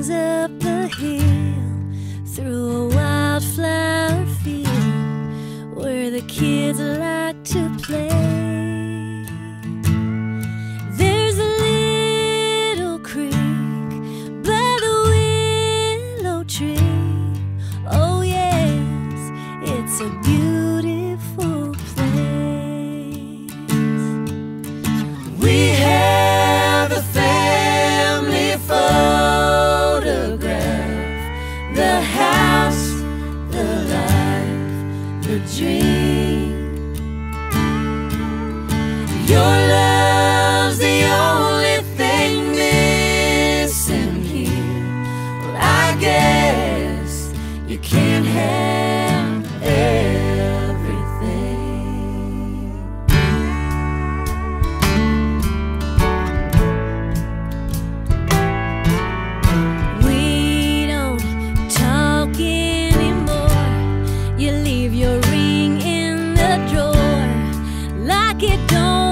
runs up the hill through a wildflower field where the kids like to play. You. don't